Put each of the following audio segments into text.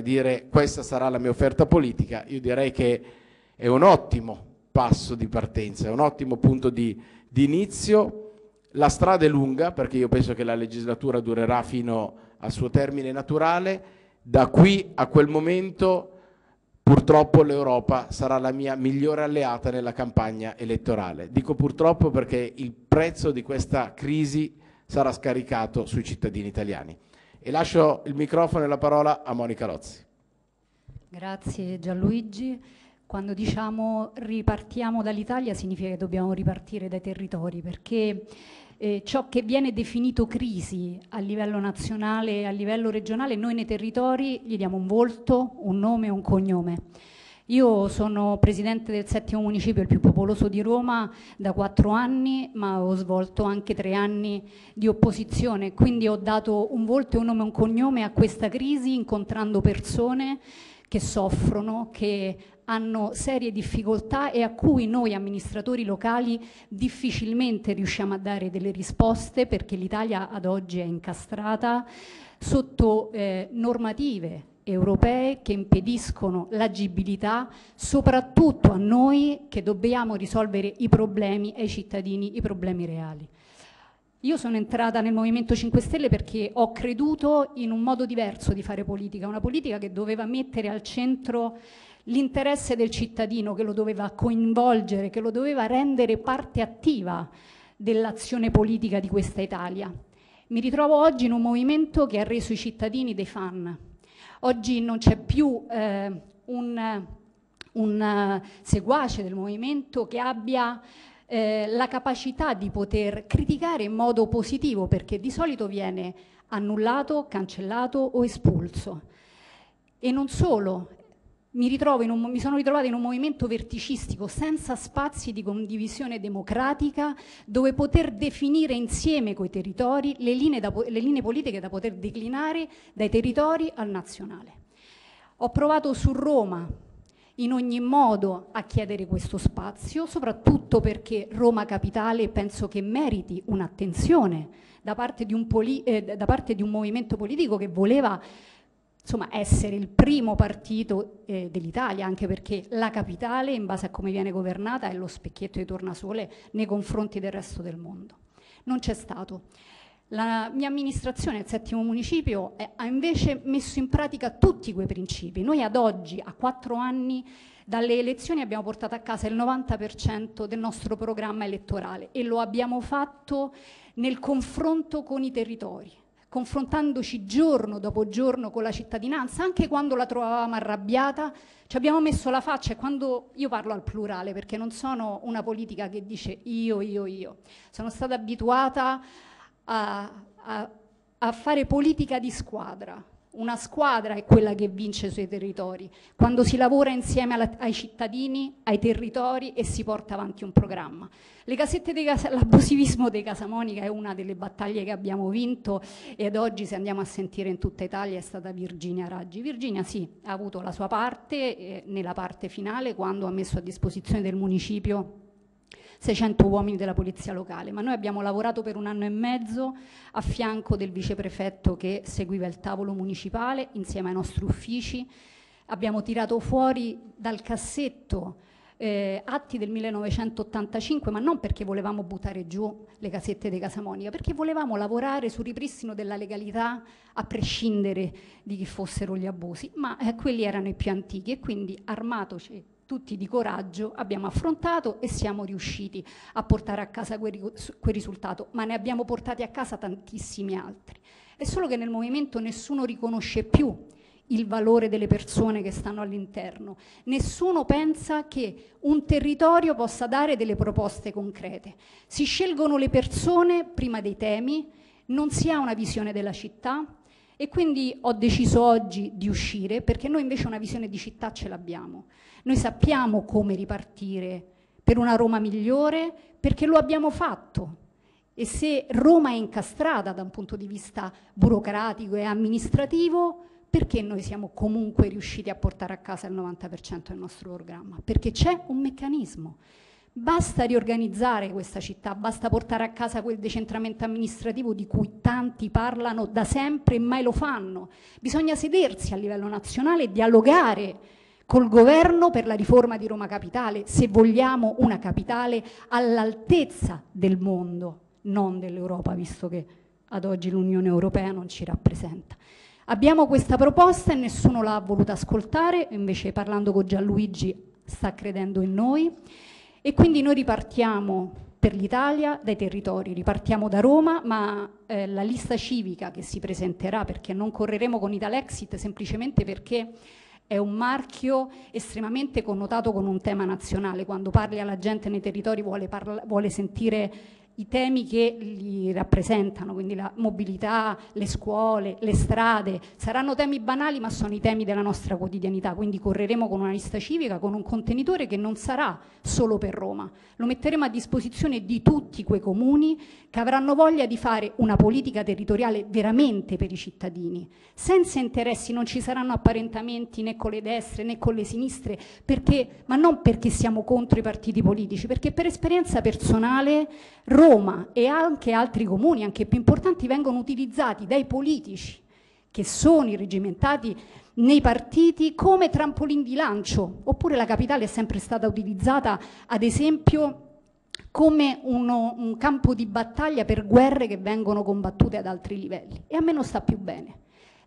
dire questa sarà la mia offerta politica, io direi che è un ottimo passo di partenza, è un ottimo punto di, di inizio. La strada è lunga perché io penso che la legislatura durerà fino al suo termine naturale. Da qui a quel momento purtroppo l'Europa sarà la mia migliore alleata nella campagna elettorale. Dico purtroppo perché il prezzo di questa crisi sarà scaricato sui cittadini italiani. E lascio il microfono e la parola a Monica Lozzi. Grazie Gianluigi. Quando diciamo ripartiamo dall'Italia significa che dobbiamo ripartire dai territori perché eh, ciò che viene definito crisi a livello nazionale e a livello regionale, noi nei territori gli diamo un volto, un nome e un cognome. Io sono presidente del settimo municipio, il più popoloso di Roma, da quattro anni, ma ho svolto anche tre anni di opposizione, quindi ho dato un volto un nome e un cognome a questa crisi incontrando persone che soffrono, che hanno serie difficoltà e a cui noi amministratori locali difficilmente riusciamo a dare delle risposte perché l'Italia ad oggi è incastrata sotto eh, normative europee che impediscono l'agibilità soprattutto a noi che dobbiamo risolvere i problemi ai cittadini, i problemi reali. Io sono entrata nel Movimento 5 Stelle perché ho creduto in un modo diverso di fare politica, una politica che doveva mettere al centro l'interesse del cittadino, che lo doveva coinvolgere, che lo doveva rendere parte attiva dell'azione politica di questa Italia. Mi ritrovo oggi in un movimento che ha reso i cittadini dei fan, Oggi non c'è più eh, un, un seguace del movimento che abbia eh, la capacità di poter criticare in modo positivo perché di solito viene annullato, cancellato o espulso. E non solo, mi, un, mi, sono ritrovata in un movimento verticistico senza spazi di condivisione democratica dove poter definire insieme coi territori le linee, da, le linee politiche da poter declinare dai territori al nazionale. Ho provato su Roma in ogni modo a chiedere questo spazio, soprattutto perché Roma Capitale penso che meriti un'attenzione da, eh, da parte di un movimento politico che voleva insomma, essere il primo partito eh, dell'Italia, anche perché la capitale, in base a come viene governata, è lo specchietto di tornasole nei confronti del resto del mondo. Non c'è stato. La mia amministrazione, il settimo municipio, eh, ha invece messo in pratica tutti quei principi. Noi ad oggi, a quattro anni dalle elezioni, abbiamo portato a casa il 90% del nostro programma elettorale e lo abbiamo fatto nel confronto con i territori confrontandoci giorno dopo giorno con la cittadinanza, anche quando la trovavamo arrabbiata, ci abbiamo messo la faccia e quando io parlo al plurale, perché non sono una politica che dice io, io, io, sono stata abituata a, a, a fare politica di squadra, una squadra è quella che vince sui territori, quando si lavora insieme alla, ai cittadini, ai territori e si porta avanti un programma. Casette dei casa, l'abusivismo Casamonica è una delle battaglie che abbiamo vinto ed oggi se andiamo a sentire in tutta Italia è stata Virginia Raggi. Virginia sì, ha avuto la sua parte eh, nella parte finale quando ha messo a disposizione del municipio 600 uomini della polizia locale, ma noi abbiamo lavorato per un anno e mezzo a fianco del viceprefetto che seguiva il tavolo municipale insieme ai nostri uffici, abbiamo tirato fuori dal cassetto eh, atti del 1985, ma non perché volevamo buttare giù le casette di Casamonica, perché volevamo lavorare sul ripristino della legalità a prescindere di chi fossero gli abusi, ma eh, quelli erano i più antichi e quindi armatoci tutti di coraggio abbiamo affrontato e siamo riusciti a portare a casa quel, quel risultato, ma ne abbiamo portati a casa tantissimi altri. È solo che nel movimento nessuno riconosce più il valore delle persone che stanno all'interno. Nessuno pensa che un territorio possa dare delle proposte concrete. Si scelgono le persone prima dei temi, non si ha una visione della città e quindi ho deciso oggi di uscire perché noi invece una visione di città ce l'abbiamo. Noi sappiamo come ripartire per una Roma migliore perché lo abbiamo fatto. E se Roma è incastrata da un punto di vista burocratico e amministrativo, perché noi siamo comunque riusciti a portare a casa il 90% del nostro programma? Perché c'è un meccanismo, Basta riorganizzare questa città, basta portare a casa quel decentramento amministrativo di cui tanti parlano da sempre e mai lo fanno. Bisogna sedersi a livello nazionale e dialogare col governo per la riforma di Roma Capitale, se vogliamo una capitale all'altezza del mondo, non dell'Europa, visto che ad oggi l'Unione Europea non ci rappresenta. Abbiamo questa proposta e nessuno l'ha voluta ascoltare, invece parlando con Gianluigi sta credendo in noi. E quindi noi ripartiamo per l'Italia dai territori, ripartiamo da Roma, ma eh, la lista civica che si presenterà, perché non correremo con Italexit semplicemente perché è un marchio estremamente connotato con un tema nazionale. Quando parli alla gente nei territori vuole, vuole sentire i temi che li rappresentano, quindi la mobilità, le scuole, le strade, saranno temi banali ma sono i temi della nostra quotidianità, quindi correremo con una lista civica, con un contenitore che non sarà solo per Roma, lo metteremo a disposizione di tutti quei comuni che avranno voglia di fare una politica territoriale veramente per i cittadini, senza interessi, non ci saranno apparentamenti né con le destre né con le sinistre, perché, ma non perché siamo contro i partiti politici, perché per esperienza personale Roma e anche altri comuni, anche più importanti, vengono utilizzati dai politici che sono irregimentati nei partiti come trampolin di lancio, oppure la capitale è sempre stata utilizzata, ad esempio, come uno, un campo di battaglia per guerre che vengono combattute ad altri livelli. E a me non sta più bene.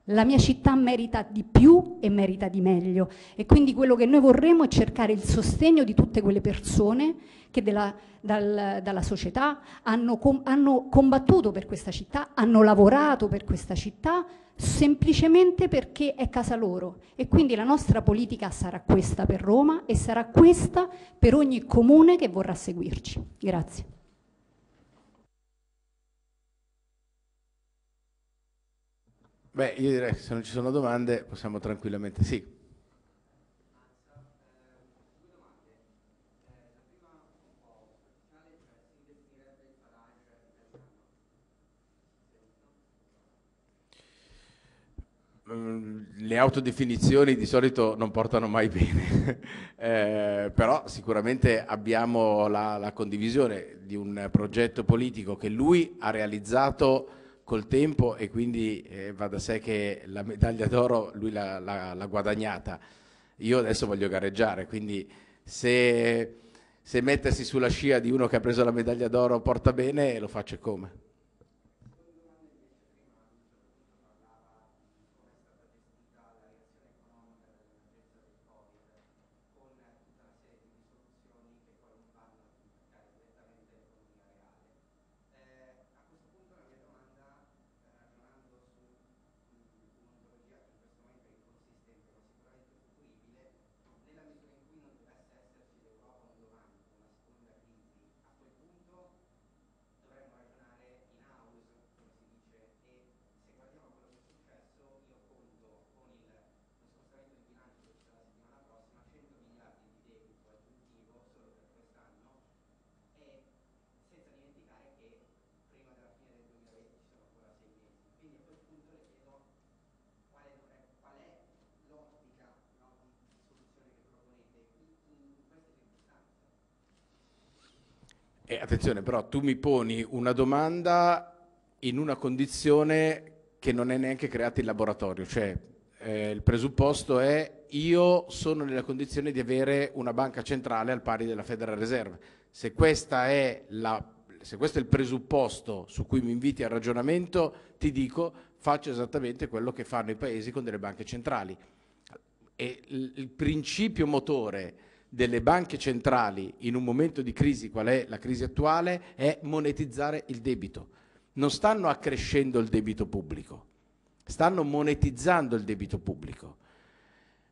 La mia città merita di più e merita di meglio e quindi quello che noi vorremmo è cercare il sostegno di tutte quelle persone che della, dal, dalla società hanno, com, hanno combattuto per questa città, hanno lavorato per questa città semplicemente perché è casa loro e quindi la nostra politica sarà questa per Roma e sarà questa per ogni comune che vorrà seguirci. Grazie. Beh, io direi che se non ci sono domande possiamo tranquillamente... Sì. Mm, le autodefinizioni di solito non portano mai bene, eh, però sicuramente abbiamo la, la condivisione di un progetto politico che lui ha realizzato col tempo e quindi eh, va da sé che la medaglia d'oro lui l'ha guadagnata. Io adesso voglio gareggiare, quindi se, se mettersi sulla scia di uno che ha preso la medaglia d'oro porta bene, lo faccio come. E attenzione, però tu mi poni una domanda in una condizione che non è neanche creata in laboratorio, cioè eh, il presupposto è io sono nella condizione di avere una banca centrale al pari della Federal Reserve. Se, la, se questo è il presupposto su cui mi inviti al ragionamento, ti dico faccio esattamente quello che fanno i paesi con delle banche centrali. E il, il principio motore delle banche centrali in un momento di crisi, qual è la crisi attuale, è monetizzare il debito. Non stanno accrescendo il debito pubblico, stanno monetizzando il debito pubblico.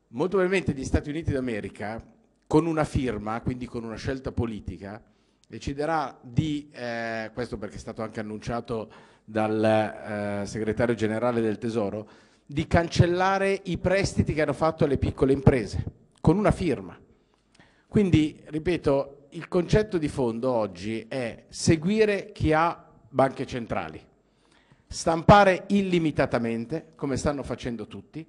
Molto probabilmente gli Stati Uniti d'America, con una firma, quindi con una scelta politica, deciderà di, eh, questo perché è stato anche annunciato dal eh, segretario generale del Tesoro, di cancellare i prestiti che hanno fatto alle piccole imprese, con una firma. Quindi, ripeto, il concetto di fondo oggi è seguire chi ha banche centrali, stampare illimitatamente, come stanno facendo tutti,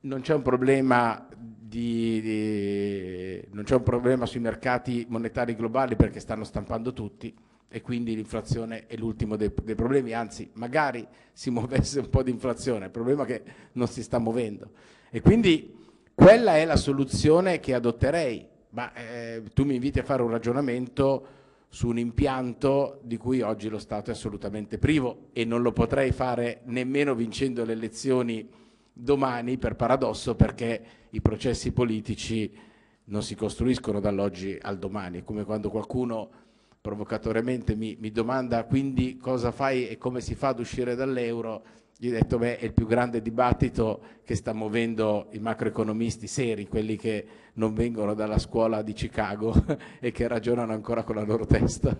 non c'è un problema di, di, non c'è un problema sui mercati monetari globali perché stanno stampando tutti e quindi l'inflazione è l'ultimo dei, dei, problemi, anzi magari si muovesse un po' di inflazione, il problema è che non si sta muovendo. E quindi quella è la soluzione che adotterei, ma eh, tu mi inviti a fare un ragionamento su un impianto di cui oggi lo Stato è assolutamente privo e non lo potrei fare nemmeno vincendo le elezioni domani per paradosso perché i processi politici non si costruiscono dall'oggi al domani, come quando qualcuno provocatoriamente mi, mi, domanda quindi cosa fai e come si fa ad uscire dall'euro, gli ho detto beh è il più grande dibattito che sta muovendo i macroeconomisti seri, quelli che non vengono dalla scuola di Chicago e che ragionano ancora con la loro testa.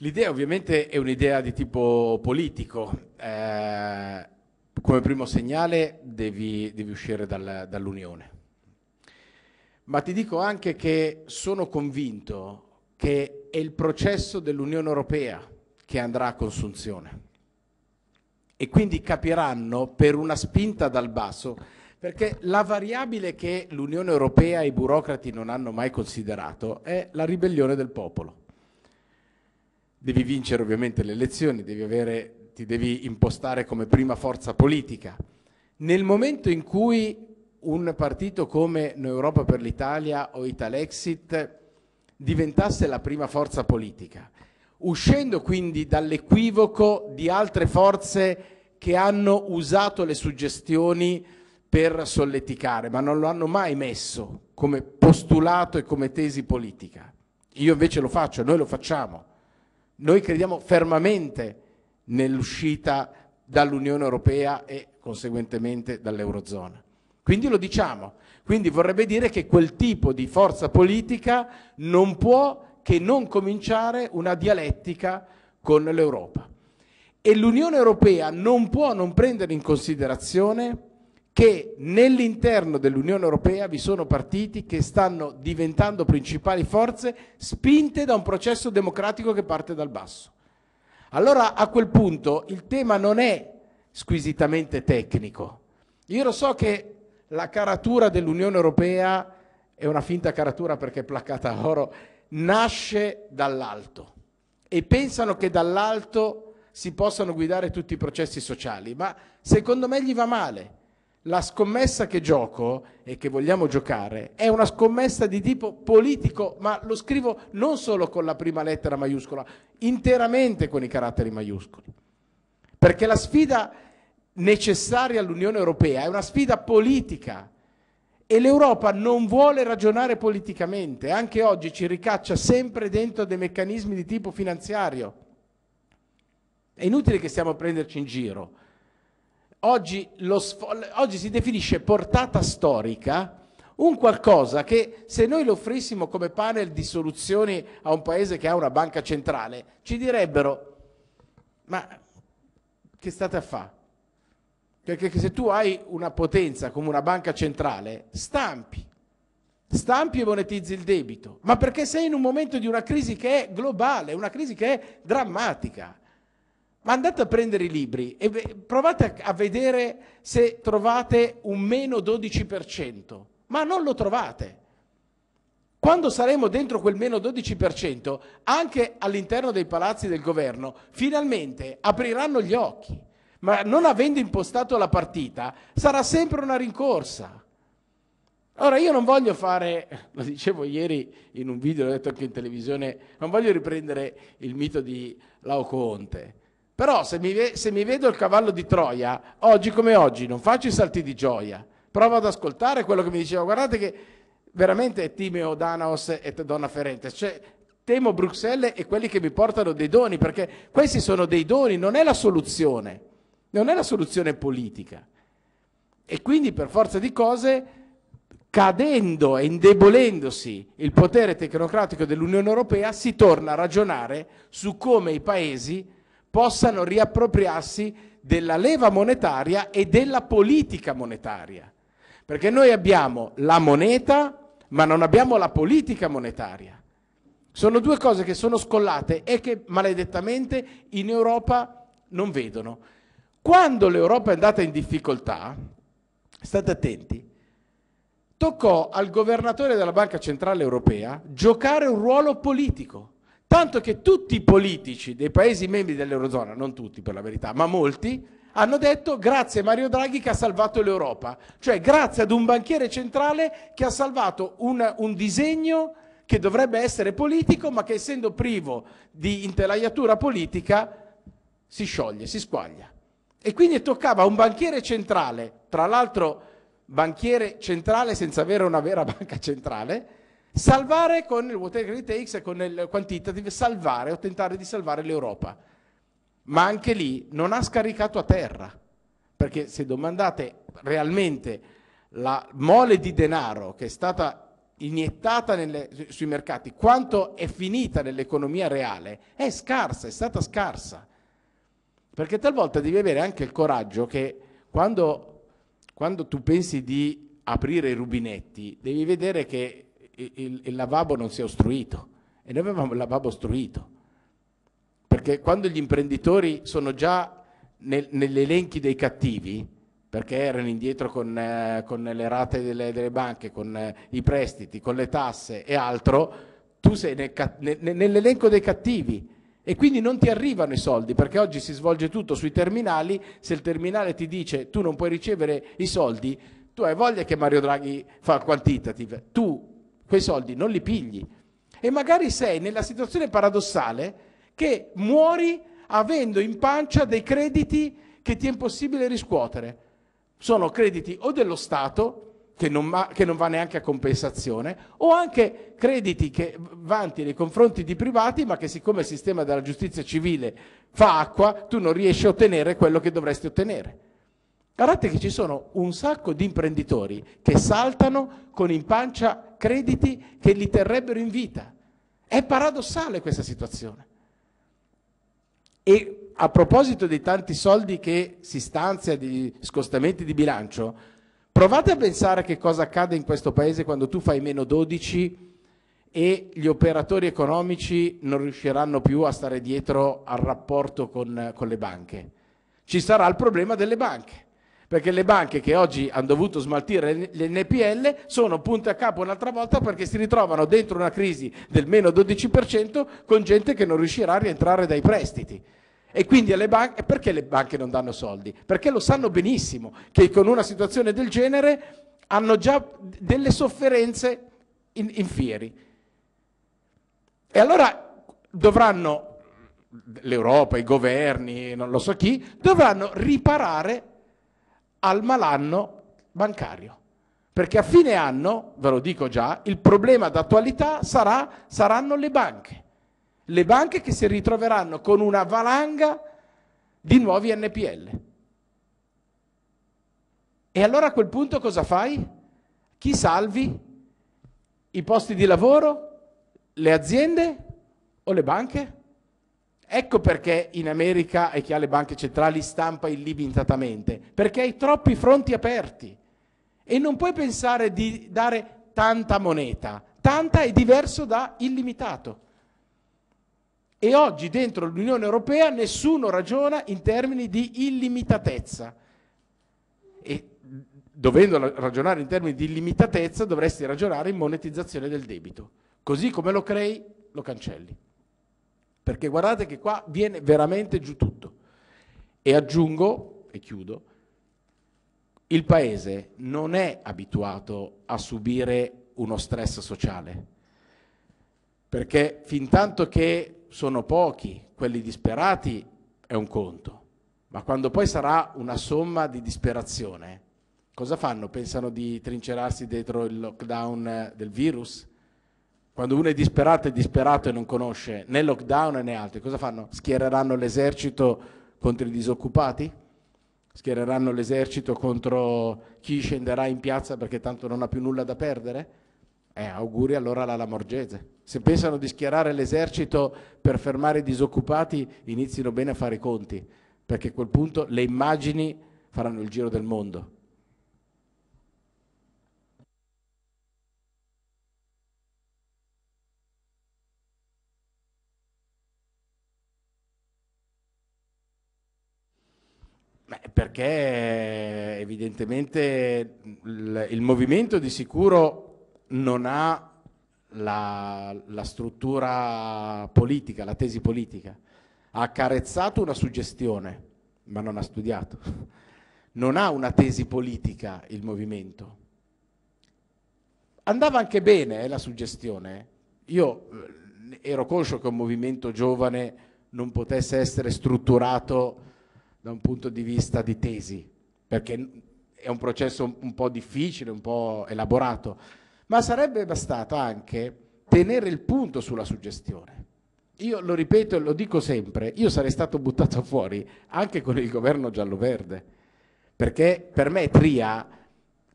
L'idea ovviamente è un'idea di tipo politico. Eh, come primo segnale devi, devi uscire dal, dall'Unione. Ma ti dico anche che sono convinto che è il processo dell'Unione Europea che andrà a consunzione. E quindi capiranno per una spinta dal basso, perché la variabile che l'Unione Europea e i burocrati non hanno mai considerato è la ribellione del popolo devi vincere ovviamente le elezioni, devi avere, ti devi impostare come prima forza politica. Nel momento in cui un partito come Noi Europa per l'Italia o Italexit diventasse la prima forza politica, uscendo quindi dall'equivoco di altre forze che hanno usato le suggestioni per solleticare, ma non lo hanno mai messo come postulato e come tesi politica. Io invece lo faccio, noi lo facciamo. Noi crediamo fermamente nell'uscita dall'Unione Europea e conseguentemente dall'Eurozona. Quindi lo diciamo. Quindi vorrebbe dire che quel tipo di forza politica non può che non cominciare una dialettica con l'Europa. E l'Unione Europea non può non prendere in considerazione che nell'interno dell'Unione Europea vi sono partiti che stanno diventando principali forze spinte da un processo democratico che parte dal basso. Allora a quel punto il tema non è squisitamente tecnico. Io lo so che la caratura dell'Unione Europea è una finta caratura perché è placcata a oro, nasce dall'alto e pensano che dall'alto si possano guidare tutti i processi sociali, ma secondo me gli va male la scommessa che gioco e che vogliamo giocare è una scommessa di tipo politico, ma lo scrivo non solo con la prima lettera maiuscola, interamente con i caratteri maiuscoli. Perché la sfida necessaria all'Unione Europea è una sfida politica e l'Europa non vuole ragionare politicamente, anche oggi ci ricaccia sempre dentro dei meccanismi di tipo finanziario. È inutile che stiamo a prenderci in giro oggi, oggi si definisce portata storica un qualcosa che se noi lo offrissimo come panel di soluzioni a un paese che ha una banca centrale, ci direbbero, ma che state a fare? Perché se tu hai una potenza come una banca centrale, stampi, stampi e monetizzi il debito, ma perché sei in un momento di una crisi che è globale, una crisi che è drammatica. Ma andate a prendere i libri e provate a vedere se trovate un meno 12%, ma non lo trovate. Quando saremo dentro quel meno 12%, anche all'interno dei palazzi del governo, finalmente apriranno gli occhi. Ma non avendo impostato la partita, sarà sempre una rincorsa. Ora io non voglio fare, lo dicevo ieri in un video, l'ho detto anche in televisione, non voglio riprendere il mito di Laocoonte. Però se mi, se mi vedo il cavallo di Troia, oggi come oggi, non faccio i salti di gioia. Provo ad ascoltare quello che mi diceva. Guardate che veramente è Timeo, Danaos e Donna Ferente. Cioè, temo Bruxelles e quelli che mi portano dei doni, perché questi sono dei doni, non è la soluzione, non è la soluzione politica. E quindi per forza di cose, cadendo e indebolendosi il potere tecnocratico dell'Unione Europea, si torna a ragionare su come i paesi possano riappropriarsi della leva monetaria e della politica monetaria. Perché noi abbiamo la moneta, ma non abbiamo la politica monetaria. Sono due cose che sono scollate e che maledettamente in Europa non vedono. Quando l'Europa è andata in difficoltà, state attenti, toccò al governatore della Banca Centrale Europea giocare un ruolo politico. Tanto che tutti i politici dei paesi membri dell'Eurozona, non tutti per la verità, ma molti, hanno detto grazie a Mario Draghi che ha salvato l'Europa. Cioè grazie ad un banchiere centrale che ha salvato un, un disegno che dovrebbe essere politico, ma che essendo privo di intelaiatura politica si scioglie, si squaglia. E quindi toccava a un banchiere centrale, tra l'altro banchiere centrale senza avere una vera banca centrale, salvare con il whatever it takes e con il quantitative, salvare o tentare di salvare l'Europa. Ma anche lì non ha scaricato a terra, perché se domandate realmente la mole di denaro che è stata iniettata nelle, sui mercati, quanto è finita nell'economia reale, è scarsa, è stata scarsa. Perché talvolta devi avere anche il coraggio che quando, quando tu pensi di aprire i rubinetti, devi vedere che il, il lavabo non sia ostruito. E noi avevamo il lavabo ostruito. Perché quando gli imprenditori sono già nel, negli elenchi dei cattivi, perché erano indietro con, eh, con le rate delle, delle banche, con eh, i prestiti, con le tasse e altro, tu sei nel, nel, nell'elenco dei cattivi e quindi non ti arrivano i soldi perché oggi si svolge tutto sui terminali, se il terminale ti dice tu non puoi ricevere i soldi, tu hai voglia che Mario Draghi fa quantitative, tu quei soldi non li pigli e magari sei nella situazione paradossale che muori avendo in pancia dei crediti che ti è impossibile riscuotere. Sono crediti o dello Stato, che non, va, che non, va, neanche a compensazione, o anche crediti che vanti nei confronti di privati, ma che siccome il sistema della giustizia civile fa acqua, tu non riesci a ottenere quello che dovresti ottenere. Guardate che ci sono un sacco di imprenditori che saltano con in pancia crediti che li terrebbero in vita. È paradossale questa situazione. E a proposito dei tanti soldi che si stanzia di scostamenti di bilancio, provate a pensare che cosa accade in questo paese quando tu fai meno 12 e gli operatori economici non riusciranno più a stare dietro al rapporto con, con le banche. Ci sarà il problema delle banche perché le banche che oggi hanno dovuto smaltire l'NPL sono punte a capo un'altra volta perché si ritrovano dentro una crisi del meno 12% con gente che non riuscirà a rientrare dai prestiti. E quindi alle banche, perché le banche non danno soldi? Perché lo sanno benissimo che con una situazione del genere hanno già delle sofferenze in, in fieri. E allora dovranno, l'Europa, i governi, non lo so chi, dovranno riparare al malanno bancario. Perché a fine anno, ve lo dico già, il problema d'attualità sarà, saranno le banche. Le banche che si ritroveranno con una valanga di nuovi NPL. E allora a quel punto cosa fai? Chi salvi? I posti di lavoro? Le aziende o le banche? Ecco perché in America e chi ha le banche centrali stampa illimitatamente, perché hai troppi fronti aperti e non puoi pensare di dare tanta moneta, tanta è diverso da illimitato. E oggi dentro l'Unione Europea nessuno ragiona in termini di illimitatezza. E dovendo ragionare in termini di illimitatezza dovresti ragionare in monetizzazione del debito. Così come lo crei, lo cancelli perché guardate che qua viene veramente giù tutto. E aggiungo, e chiudo, il Paese non è abituato a subire uno stress sociale, perché fin tanto che sono pochi quelli disperati è un conto, ma quando poi sarà una somma di disperazione, cosa fanno? Pensano di trincerarsi dietro il lockdown del virus? Quando uno è disperato è disperato e non conosce né lockdown né altri, cosa fanno? Schiereranno l'esercito contro i disoccupati? schiereranno l'esercito contro chi scenderà in piazza perché tanto non ha più nulla da perdere? Eh, auguri allora alla Lamorgese. Se pensano di schierare l'esercito per fermare i disoccupati, inizino bene a fare i conti, perché a quel punto le immagini faranno il giro del mondo. Beh, perché evidentemente il, il, movimento di sicuro non ha la, la, struttura politica, la tesi politica. Ha accarezzato una suggestione, ma non ha studiato. Non ha una tesi politica il movimento. Andava anche bene eh, la suggestione. Io eh, ero conscio che un movimento giovane non potesse essere strutturato da un punto di vista di tesi, perché è un processo un po' difficile, un po' elaborato, ma sarebbe bastato anche tenere il punto sulla suggestione. Io lo ripeto e lo dico sempre, io sarei stato buttato fuori anche con il governo giallo-verde, perché per me Tria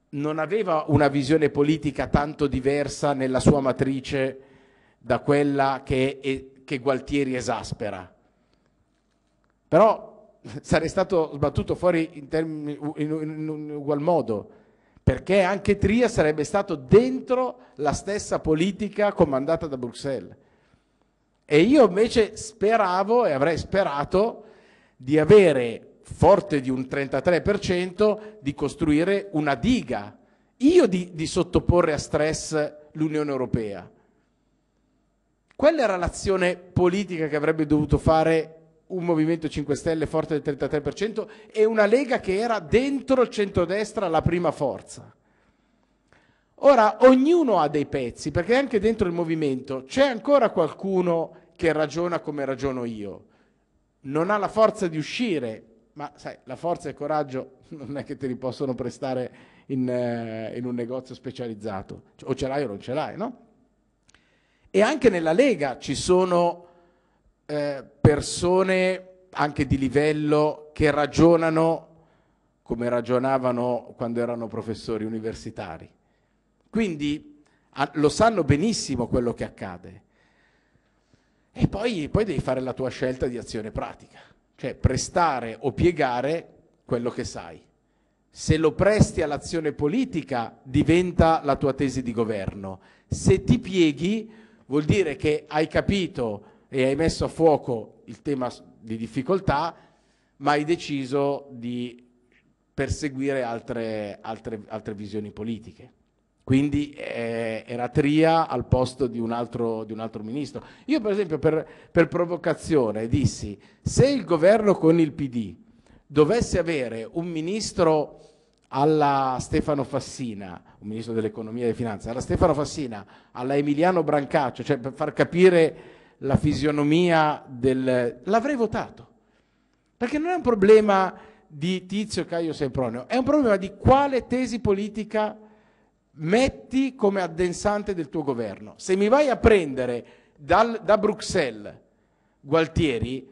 non aveva una visione politica tanto diversa nella sua matrice da quella che, che Gualtieri esaspera. Però sarei stato sbattuto fuori in, termini, in, in, in ugual modo, perché anche Tria sarebbe stato dentro la stessa politica comandata da Bruxelles. E io invece speravo e avrei sperato di avere, forte di un 33%, di costruire una diga, io di, di sottoporre a stress l'Unione Europea. Quella era l'azione politica che avrebbe dovuto fare un Movimento 5 Stelle forte del 33% e una Lega che era dentro il centrodestra la prima forza. Ora, ognuno ha dei pezzi, perché anche dentro il movimento c'è ancora qualcuno che ragiona come ragiono io. Non ha la forza di uscire, ma sai, la forza e il coraggio non è che te li possono prestare in, eh, in un negozio specializzato. O ce l'hai o non ce l'hai, no? E anche nella Lega ci sono eh, persone anche di livello che ragionano come ragionavano quando erano professori universitari. Quindi lo sanno benissimo quello che accade. E poi, poi devi fare la tua scelta di azione pratica, cioè prestare o piegare quello che sai. Se lo presti all'azione politica diventa la tua tesi di governo. Se ti pieghi vuol dire che hai capito e hai messo a fuoco il tema di difficoltà, ma hai deciso di perseguire altre, altre, altre visioni politiche. Quindi eh, era Tria al posto di un, altro, di un, altro, ministro. Io per esempio per, per provocazione dissi, se il governo con il PD dovesse avere un ministro alla Stefano Fassina, un ministro dell'economia e delle finanze, alla Stefano Fassina, alla Emiliano Brancaccio, cioè per far capire la fisionomia del... l'avrei votato. Perché non è un problema di Tizio Caio Sempronio, è un problema di quale tesi politica metti come addensante del tuo governo. Se mi vai a prendere dal, da Bruxelles Gualtieri,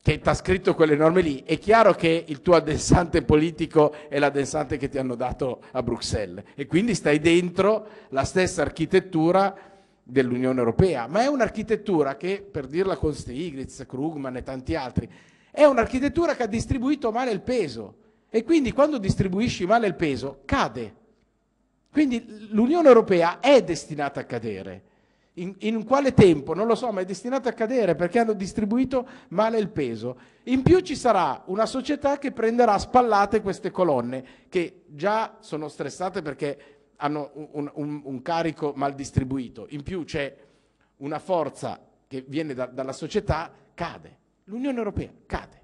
che ti ha scritto quelle norme lì, è chiaro che il tuo addensante politico è l'addensante che ti hanno dato a Bruxelles e quindi stai dentro la stessa architettura dell'Unione Europea, ma è un'architettura che, per dirla con Stiglitz, Krugman e tanti altri, è un'architettura che ha distribuito male il peso e quindi quando distribuisci male il peso cade. Quindi l'Unione Europea è destinata a cadere. In, in quale tempo? Non lo so, ma è destinata a cadere perché hanno distribuito male il peso. In più ci sarà una società che prenderà spallate queste colonne che già sono stressate perché hanno un, un, un, carico mal distribuito, in più c'è una forza che viene da, dalla società, cade. L'Unione Europea cade.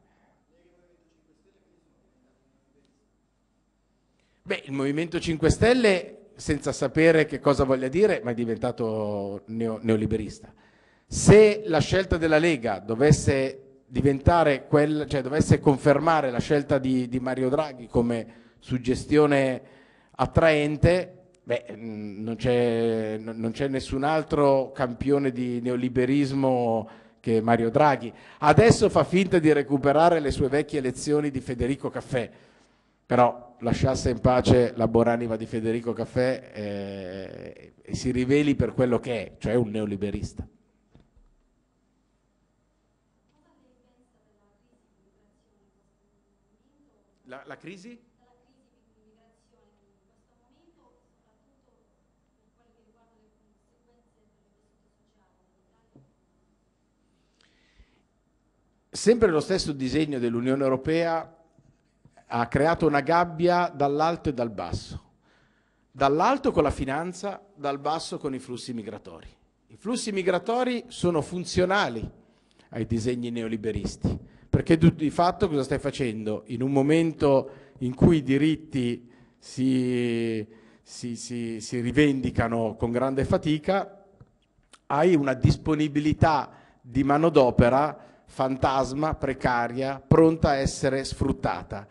Beh, il Movimento 5 Stelle, senza sapere che cosa voglia dire, ma è diventato neo, neoliberista. Se la scelta della Lega dovesse diventare quella, cioè dovesse confermare la scelta di, di Mario Draghi come suggestione attraente, Beh, mm, non c'è, non c'è nessun altro campione di neoliberismo che Mario Draghi. Adesso fa finta di recuperare le sue vecchie lezioni di Federico Caffè, però lasciasse in pace la buonanima di Federico Caffè eh, e si riveli per quello che è, cioè un neoliberista. La, la crisi? Sempre lo stesso disegno dell'Unione Europea ha creato una gabbia dall'alto e dal basso. Dall'alto con la finanza, dal basso con i flussi migratori. I flussi migratori sono funzionali ai disegni neoliberisti, perché tu di fatto cosa stai facendo? In un momento in cui i diritti si, si, si, si rivendicano con grande fatica, hai una disponibilità di manodopera fantasma, precaria, pronta a essere sfruttata.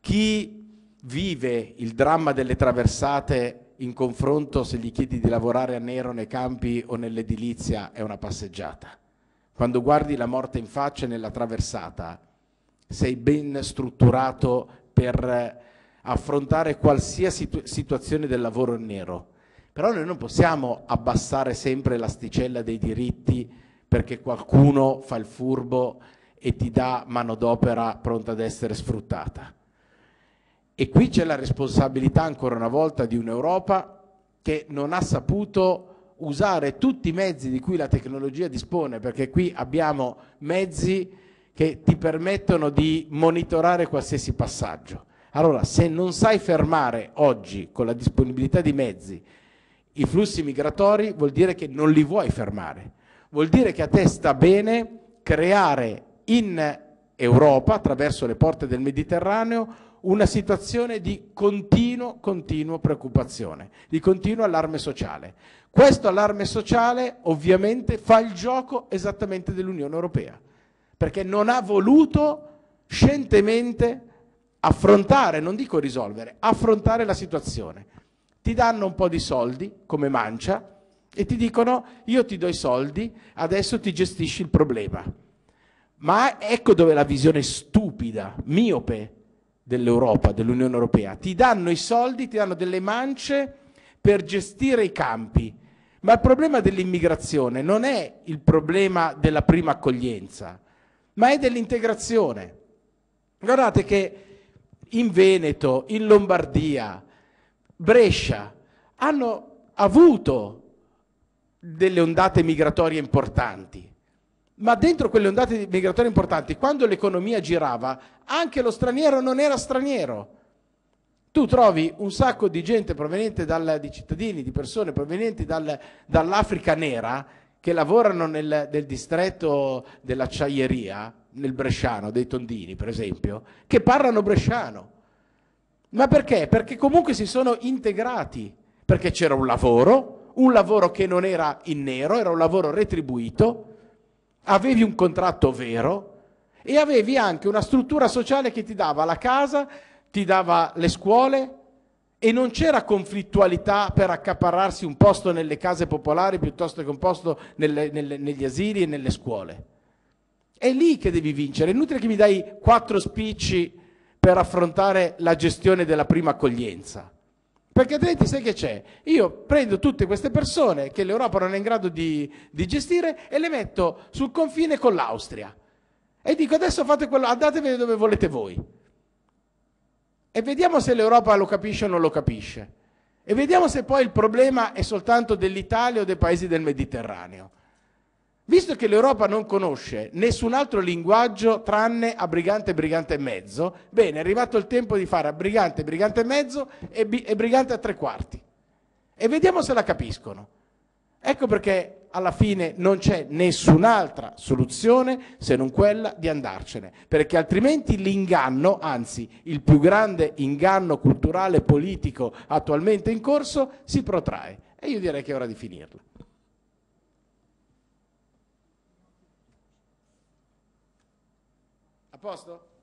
Chi vive il dramma delle traversate in confronto se gli chiedi di lavorare a nero nei campi o nell'edilizia è una passeggiata. Quando guardi la morte in faccia nella traversata, sei ben strutturato per affrontare qualsiasi situazione del lavoro in nero. Però noi non possiamo abbassare sempre l'asticella dei diritti perché qualcuno fa il furbo e ti dà manodopera pronta ad essere sfruttata. E qui c'è la responsabilità ancora una volta di un'Europa che non ha saputo usare tutti i mezzi di cui la tecnologia dispone, perché qui abbiamo mezzi che ti permettono di monitorare qualsiasi passaggio. Allora, se non sai fermare oggi, con la disponibilità di mezzi, i flussi migratori, vuol dire che non li vuoi fermare vuol dire che a te sta bene creare in Europa, attraverso le porte del Mediterraneo, una situazione di continuo, continuo preoccupazione, di continuo allarme sociale. Questo allarme sociale ovviamente fa il gioco esattamente dell'Unione Europea, perché non ha voluto scientemente affrontare, non dico risolvere, affrontare la situazione. Ti danno un po' di soldi come mancia, e ti dicono io ti do i soldi, adesso ti gestisci il problema. Ma ecco dove la visione stupida, miope dell'Europa, dell'Unione Europea. Ti danno i soldi, ti danno delle mance per gestire i campi. Ma il problema dell'immigrazione non è il problema della prima accoglienza, ma è dell'integrazione. Guardate che in Veneto, in Lombardia, Brescia hanno avuto delle ondate migratorie importanti. Ma dentro quelle ondate migratorie importanti, quando l'economia girava, anche lo straniero non era straniero. Tu trovi un sacco di gente proveniente dal, di cittadini, di persone provenienti dal, dall'Africa nera che lavorano nel, nel distretto dell'acciaieria, nel bresciano, dei tondini per esempio, che parlano bresciano. Ma perché? Perché comunque si sono integrati, perché c'era un lavoro, un lavoro che non era in nero, era un lavoro retribuito, avevi un contratto vero e avevi anche una struttura sociale che ti dava la casa, ti dava le scuole e non c'era conflittualità per accaparrarsi un posto nelle case popolari piuttosto che un posto nelle, nelle, negli asili e nelle scuole. È lì che devi vincere, è inutile che mi dai quattro spicci per affrontare la gestione della prima accoglienza. Perché altrimenti sai che c'è? Io prendo tutte queste persone che l'Europa non è in grado di, di gestire e le metto sul confine con l'Austria. E dico adesso fate quello, andatevi dove volete voi. E vediamo se l'Europa lo capisce o non lo capisce. E vediamo se poi il problema è soltanto dell'Italia o dei paesi del Mediterraneo. Visto che l'Europa non conosce nessun altro linguaggio tranne a brigante brigante e mezzo, bene, è arrivato il tempo di fare a brigante, brigante e mezzo e, e brigante a tre quarti. E vediamo se la capiscono. Ecco perché alla fine non c'è nessun'altra soluzione se non quella di andarcene, perché altrimenti l'inganno, anzi il più grande inganno culturale e politico attualmente in corso, si protrae. E io direi che è ora di finirla. Posto?